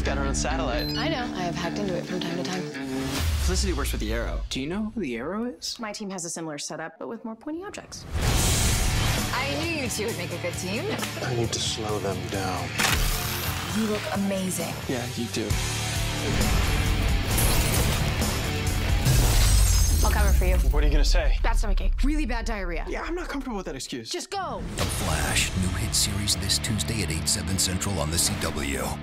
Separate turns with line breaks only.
We've got our own satellite.
I know. I have hacked into it from time to time.
Felicity works with the Arrow. Do you know who the Arrow is?
My team has a similar setup, but with more pointy objects.
I knew you two would make a good team.
I need to slow them down.
You look amazing.
Yeah, you do.
I'll cover for you.
What are you gonna say?
Bad stomachache. Really bad diarrhea.
Yeah, I'm not comfortable with that excuse.
Just go.
The Flash, new hit series this Tuesday at 8, 7 central on the CW.